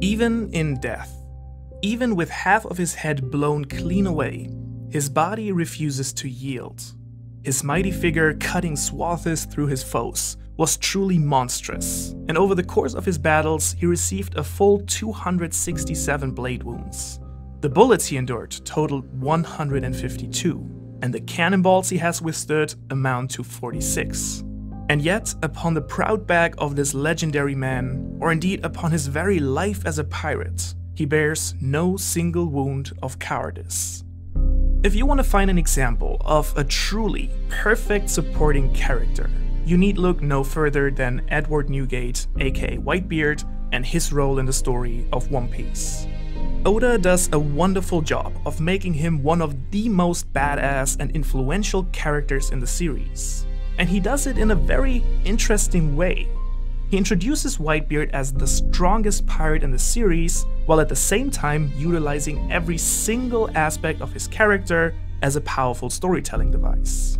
Even in death, even with half of his head blown clean away, his body refuses to yield. His mighty figure cutting swathes through his foes was truly monstrous, and over the course of his battles, he received a full 267 blade wounds. The bullets he endured totaled 152, and the cannonballs he has withstood amount to 46. And yet, upon the proud back of this legendary man, or indeed upon his very life as a pirate, he bears no single wound of cowardice. If you want to find an example of a truly perfect supporting character, you need look no further than Edward Newgate, aka Whitebeard, and his role in the story of One Piece. Oda does a wonderful job of making him one of the most badass and influential characters in the series. And he does it in a very interesting way. He introduces Whitebeard as the strongest pirate in the series, while at the same time utilizing every single aspect of his character as a powerful storytelling device.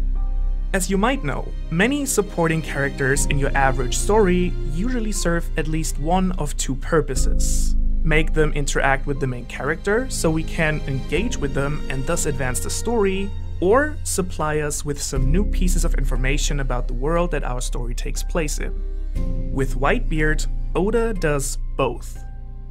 As you might know, many supporting characters in your average story usually serve at least one of two purposes. Make them interact with the main character so we can engage with them and thus advance the story, or supply us with some new pieces of information about the world that our story takes place in. With Whitebeard, Oda does both.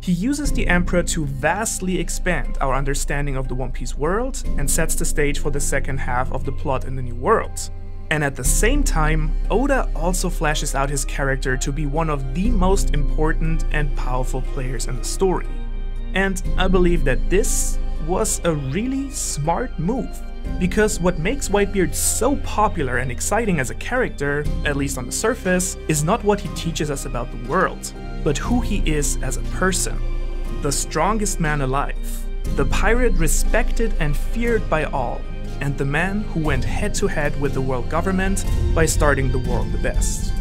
He uses the Emperor to vastly expand our understanding of the One Piece world and sets the stage for the second half of the plot in the New World, and at the same time, Oda also flashes out his character to be one of the most important and powerful players in the story. And I believe that this was a really smart move. Because what makes Whitebeard so popular and exciting as a character, at least on the surface, is not what he teaches us about the world, but who he is as a person. The strongest man alive. The pirate respected and feared by all, and the man who went head to head with the world government by starting the world the best.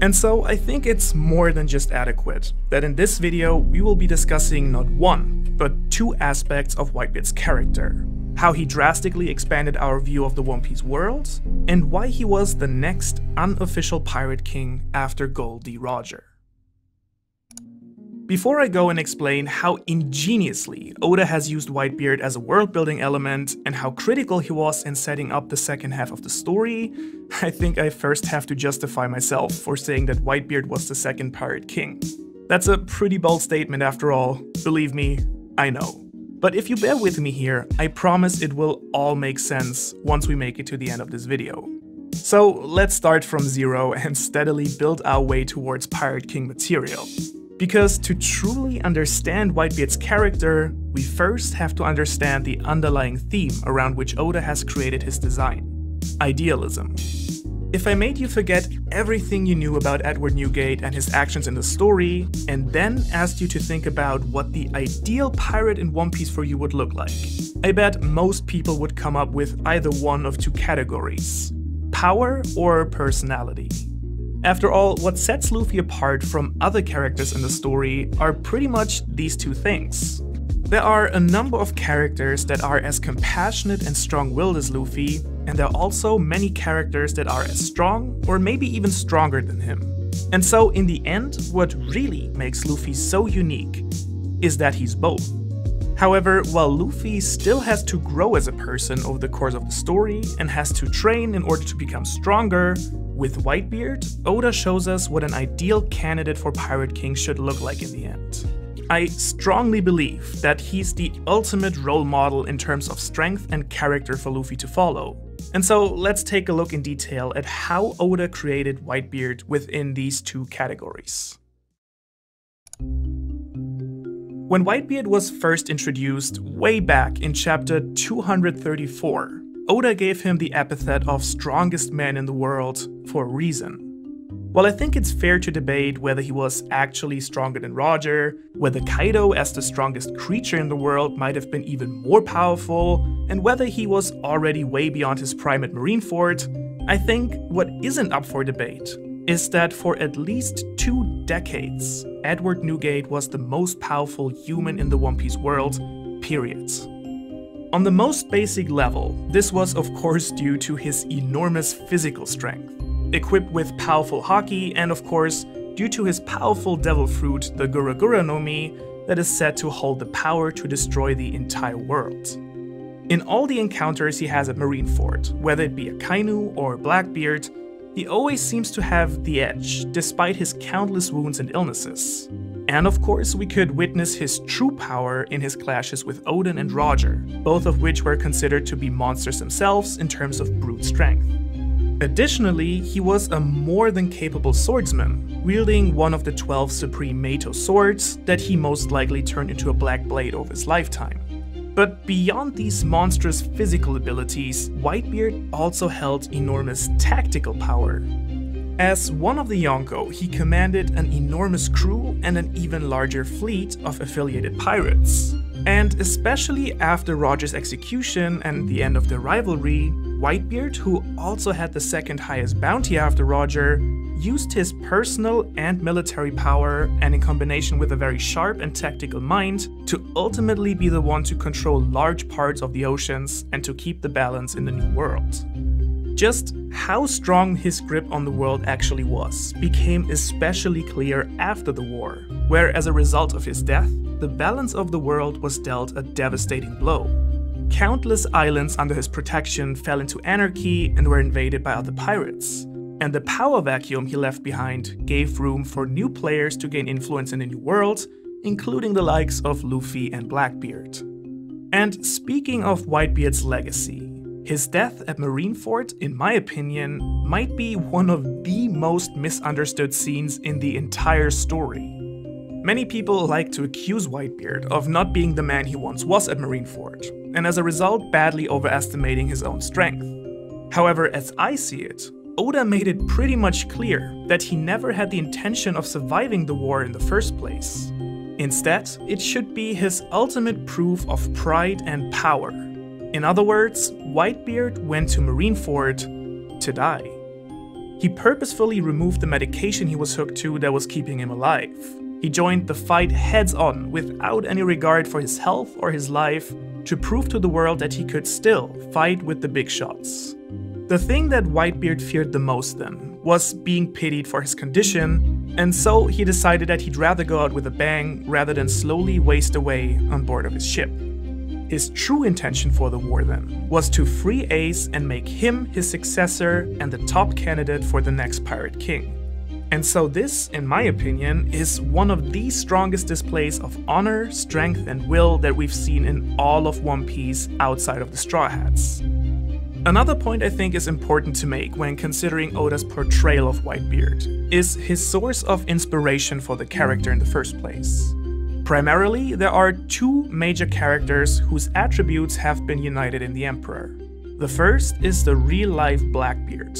And so I think it's more than just adequate that in this video we will be discussing not one, but two aspects of Whitebeard's character. How he drastically expanded our view of the One Piece world, and why he was the next unofficial pirate king after Gol D. Roger. Before I go and explain how ingeniously Oda has used Whitebeard as a world building element and how critical he was in setting up the second half of the story, I think I first have to justify myself for saying that Whitebeard was the second pirate king. That's a pretty bold statement after all, believe me, I know. But if you bear with me here, I promise it will all make sense once we make it to the end of this video. So let's start from zero and steadily build our way towards Pirate King material. Because to truly understand Whitebeard's character, we first have to understand the underlying theme around which Oda has created his design idealism. If I made you forget everything you knew about Edward Newgate and his actions in the story, and then asked you to think about what the ideal pirate in One Piece for you would look like, I bet most people would come up with either one of two categories power or personality. After all, what sets Luffy apart from other characters in the story are pretty much these two things. There are a number of characters that are as compassionate and strong-willed as Luffy, and there are also many characters that are as strong or maybe even stronger than him. And so in the end, what really makes Luffy so unique is that he's both. However, while Luffy still has to grow as a person over the course of the story and has to train in order to become stronger, with Whitebeard, Oda shows us what an ideal candidate for Pirate King should look like in the end. I strongly believe that he's the ultimate role model in terms of strength and character for Luffy to follow. And so let's take a look in detail at how Oda created Whitebeard within these two categories. When Whitebeard was first introduced way back in chapter 234, Oda gave him the epithet of strongest man in the world for a reason. While I think it's fair to debate whether he was actually stronger than Roger, whether Kaido as the strongest creature in the world might have been even more powerful, and whether he was already way beyond his prime at Marineford, I think what isn't up for debate is that for at least two decades, Edward Newgate was the most powerful human in the One Piece world, period. On the most basic level, this was of course due to his enormous physical strength, equipped with powerful haki and of course, due to his powerful devil fruit, the Gura Gura no Mi, that is said to hold the power to destroy the entire world. In all the encounters he has at Marineford, whether it be Akainu or Blackbeard, he always seems to have the edge, despite his countless wounds and illnesses. And of course, we could witness his true power in his clashes with Oden and Roger, both of which were considered to be monsters themselves in terms of brute strength. Additionally, he was a more than capable swordsman, wielding one of the 12 supreme Meito swords that he most likely turned into a black blade over his lifetime. But beyond these monstrous physical abilities, Whitebeard also held enormous tactical power. As one of the Yonko, he commanded an enormous crew and an even larger fleet of affiliated pirates. And especially after Roger's execution and the end of the rivalry, Whitebeard, who also had the second highest bounty after Roger, used his personal and military power, and in combination with a very sharp and tactical mind, to ultimately be the one to control large parts of the oceans and to keep the balance in the New World. Just how strong his grip on the world actually was became especially clear after the war, where as a result of his death, the balance of the world was dealt a devastating blow. Countless islands under his protection fell into anarchy and were invaded by other pirates, and the power vacuum he left behind gave room for new players to gain influence in the new world, including the likes of Luffy and Blackbeard. And speaking of Whitebeard's legacy, his death at Marineford, in my opinion, might be one of the most misunderstood scenes in the entire story. Many people like to accuse Whitebeard of not being the man he once was at Marineford, and as a result badly overestimating his own strength. However, as I see it, Oda made it pretty much clear that he never had the intention of surviving the war in the first place. Instead, it should be his ultimate proof of pride and power. In other words, Whitebeard went to Marineford to die. He purposefully removed the medication he was hooked to that was keeping him alive. He joined the fight heads on without any regard for his health or his life to prove to the world that he could still fight with the big shots. The thing that Whitebeard feared the most then was being pitied for his condition, and so he decided that he'd rather go out with a bang rather than slowly waste away on board of his ship. His true intention for the war then was to free Ace and make him his successor and the top candidate for the next Pirate King. And so this, in my opinion, is one of the strongest displays of honor, strength, and will that we've seen in all of One Piece outside of the Straw Hats. Another point I think is important to make when considering Oda's portrayal of Whitebeard is his source of inspiration for the character in the first place. Primarily, there are two major characters whose attributes have been united in the Emperor. The first is the real-life Blackbeard.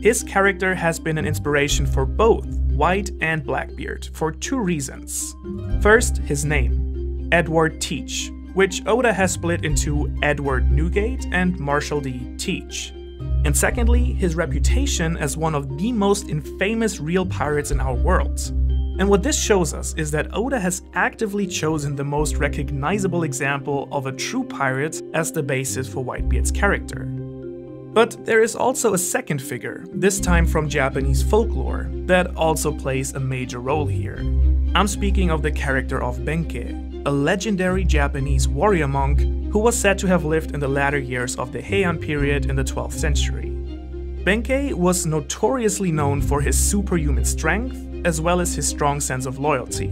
His character has been an inspiration for both White and Blackbeard for two reasons. First, his name, Edward Teach, which Oda has split into Edward Newgate and Marshall D. Teach. And secondly, his reputation as one of the most infamous real pirates in our world. And what this shows us is that Oda has actively chosen the most recognizable example of a true pirate as the basis for Whitebeard's character. But there is also a second figure, this time from Japanese folklore, that also plays a major role here. I'm speaking of the character of Benkei, a legendary Japanese warrior monk who was said to have lived in the latter years of the Heian period in the 12th century. Benkei was notoriously known for his superhuman strength, as well as his strong sense of loyalty.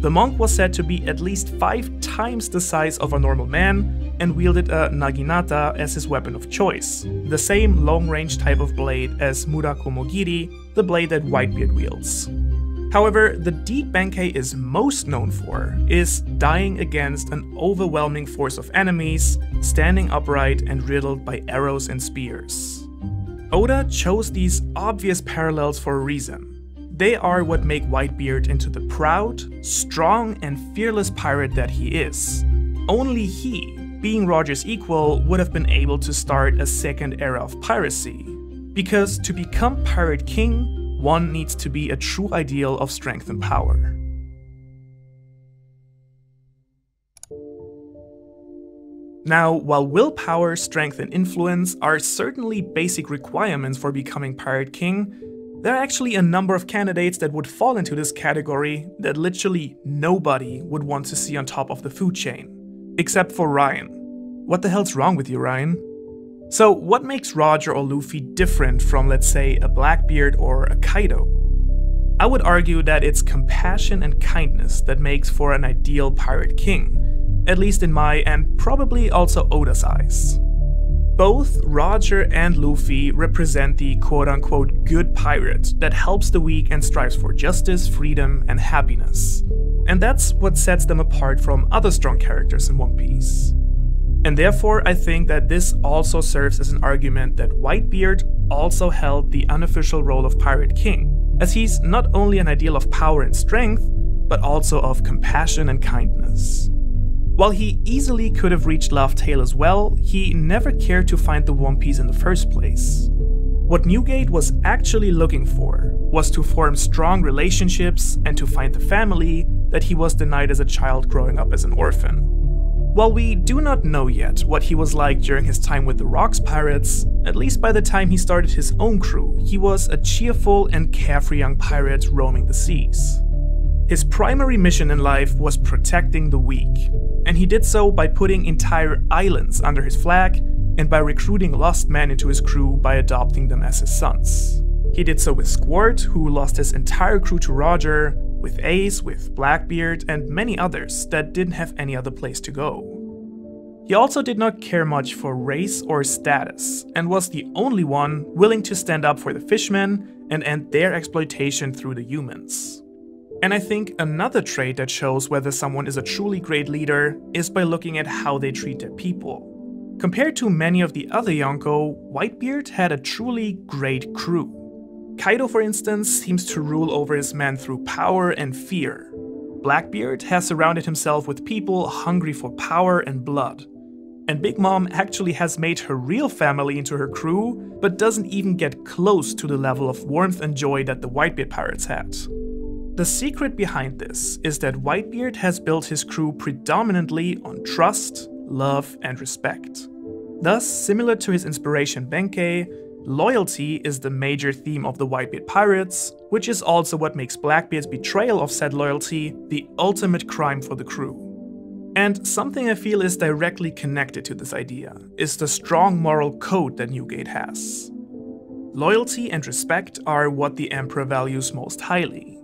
The monk was said to be at least five times the size of a normal man and wielded a naginata as his weapon of choice, the same long-range type of blade as Murakumogiri, the blade that Whitebeard wields. However, the deed Benkei is most known for is dying against an overwhelming force of enemies, standing upright and riddled by arrows and spears. Oda chose these obvious parallels for a reason. They are what make Whitebeard into the proud, strong, and fearless pirate that he is. Only he, being Roger's equal, would have been able to start a second era of piracy. Because to become Pirate King, one needs to be a true ideal of strength and power. Now, while willpower, strength, and influence are certainly basic requirements for becoming Pirate King, There are actually a number of candidates that would fall into this category that literally nobody would want to see on top of the food chain, except for Ryan. What the hell's wrong with you, Ryan? So, what makes Roger or Luffy different from, let's say, a Blackbeard or a Kaido? I would argue that it's compassion and kindness that makes for an ideal pirate king, at least in my and probably also Oda's eyes. Both Roger and Luffy represent the quote unquote good pirate that helps the weak and strives for justice, freedom, and happiness. And that's what sets them apart from other strong characters in One Piece. And therefore, I think that this also serves as an argument that Whitebeard also held the unofficial role of Pirate King, as he's not only an ideal of power and strength, but also of compassion and kindness. While he easily could have reached Laugh Tale as well, he never cared to find the One Piece in the first place. What Newgate was actually looking for was to form strong relationships and to find the family that he was denied as a child growing up as an orphan. While we do not know yet what he was like during his time with the Rocks Pirates, at least by the time he started his own crew, he was a cheerful and carefree young pirate roaming the seas. His primary mission in life was protecting the weak, and he did so by putting entire islands under his flag and by recruiting lost men into his crew by adopting them as his sons. He did so with Squard, who lost his entire crew to Roger, with Ace, with Blackbeard, and many others that didn't have any other place to go. He also did not care much for race or status, and was the only one willing to stand up for the fishmen and end their exploitation through the humans. And I think another trait that shows whether someone is a truly great leader is by looking at how they treat their people. Compared to many of the other Yonko, Whitebeard had a truly great crew. Kaido, for instance, seems to rule over his men through power and fear. Blackbeard has surrounded himself with people hungry for power and blood. And Big Mom actually has made her real family into her crew, but doesn't even get close to the level of warmth and joy that the Whitebeard pirates had. The secret behind this is that Whitebeard has built his crew predominantly on trust, love, and respect. Thus, similar to his inspiration Benkei, loyalty is the major theme of the Whitebeard Pirates, which is also what makes Blackbeard's betrayal of said loyalty the ultimate crime for the crew. And something I feel is directly connected to this idea is the strong moral code that Newgate has. Loyalty and respect are what the Emperor values most highly,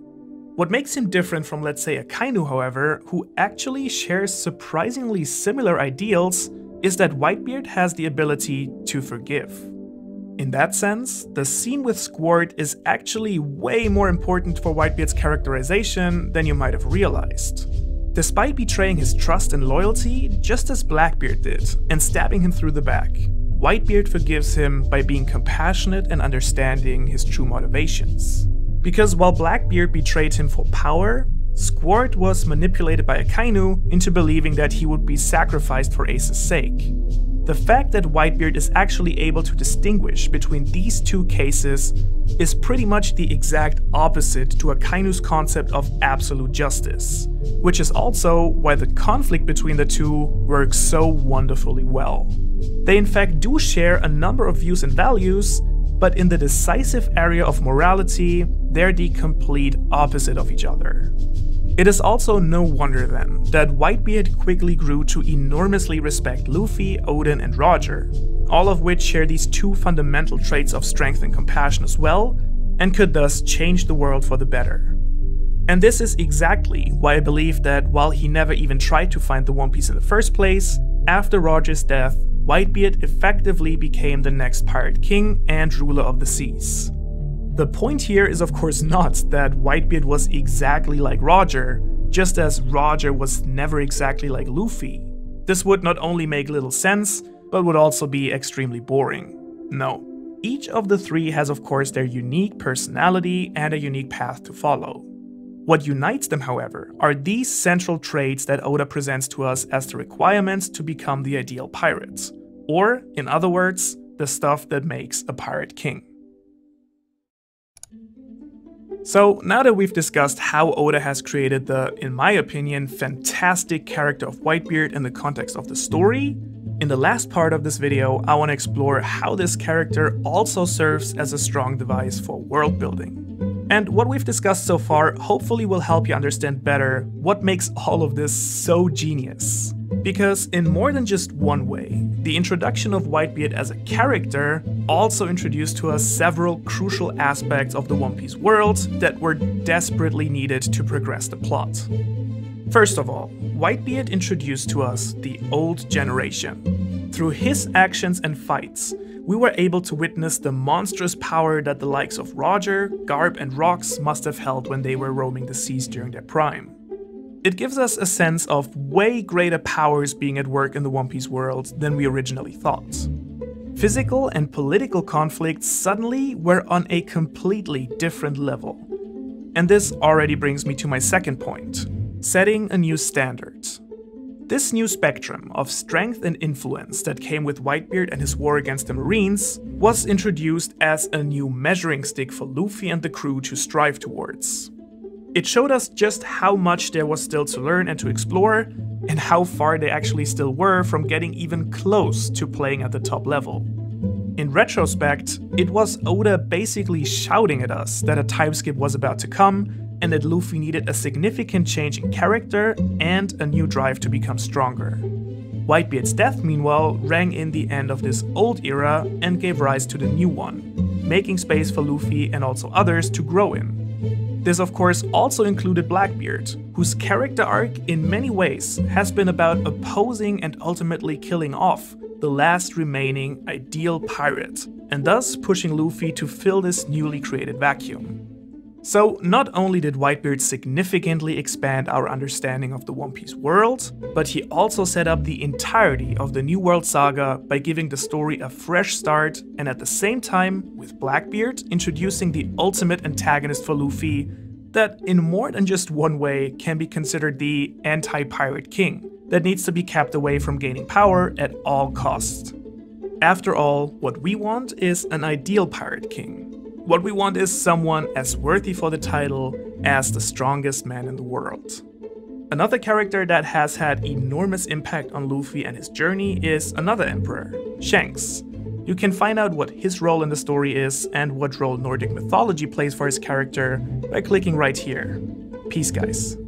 what makes him different from, let's say, Akainu, however, who actually shares surprisingly similar ideals, is that Whitebeard has the ability to forgive. In that sense, the scene with Squard is actually way more important for Whitebeard's characterization than you might have realized. Despite betraying his trust and loyalty, just as Blackbeard did, and stabbing him through the back, Whitebeard forgives him by being compassionate and understanding his true motivations. Because while Blackbeard betrayed him for power, Squard was manipulated by Akainu into believing that he would be sacrificed for Ace's sake. The fact that Whitebeard is actually able to distinguish between these two cases is pretty much the exact opposite to Akainu's concept of absolute justice, which is also why the conflict between the two works so wonderfully well. They in fact do share a number of views and values, but in the decisive area of morality, they're the complete opposite of each other. It is also no wonder then that Whitebeard quickly grew to enormously respect Luffy, Oden and Roger, all of which share these two fundamental traits of strength and compassion as well, and could thus change the world for the better. And this is exactly why I believe that while he never even tried to find the One Piece in the first place, after Roger's death, Whitebeard effectively became the next Pirate King and ruler of the seas. The point here is of course not that Whitebeard was exactly like Roger, just as Roger was never exactly like Luffy. This would not only make little sense, but would also be extremely boring. No. Each of the three has of course their unique personality and a unique path to follow. What unites them, however, are these central traits that Oda presents to us as the requirements to become the ideal pirate. Or, in other words, the stuff that makes a pirate king. So now that we've discussed how Oda has created the, in my opinion, fantastic character of Whitebeard in the context of the story, In the last part of this video, I want to explore how this character also serves as a strong device for world building. And what we've discussed so far hopefully will help you understand better what makes all of this so genius. Because in more than just one way, the introduction of Whitebeard as a character also introduced to us several crucial aspects of the One Piece world that were desperately needed to progress the plot. First of all, Whitebeard introduced to us the old generation. Through his actions and fights, we were able to witness the monstrous power that the likes of Roger, Garp, and Rocks must have held when they were roaming the seas during their prime. It gives us a sense of way greater powers being at work in the One Piece world than we originally thought. Physical and political conflicts suddenly were on a completely different level. And this already brings me to my second point setting a new standard. This new spectrum of strength and influence that came with Whitebeard and his war against the Marines was introduced as a new measuring stick for Luffy and the crew to strive towards. It showed us just how much there was still to learn and to explore, and how far they actually still were from getting even close to playing at the top level. In retrospect, it was Oda basically shouting at us that a time skip was about to come and that Luffy needed a significant change in character and a new drive to become stronger. Whitebeard's death, meanwhile, rang in the end of this old era and gave rise to the new one, making space for Luffy and also others to grow in. This, of course, also included Blackbeard, whose character arc in many ways has been about opposing and ultimately killing off the last remaining ideal pirate, and thus pushing Luffy to fill this newly created vacuum. So, not only did Whitebeard significantly expand our understanding of the One Piece world, but he also set up the entirety of the New World Saga by giving the story a fresh start and at the same time, with Blackbeard, introducing the ultimate antagonist for Luffy that, in more than just one way, can be considered the anti pirate king that needs to be kept away from gaining power at all costs. After all, what we want is an ideal pirate king, what we want is someone as worthy for the title as the strongest man in the world. Another character that has had enormous impact on Luffy and his journey is another emperor, Shanks. You can find out what his role in the story is and what role Nordic mythology plays for his character by clicking right here. Peace guys.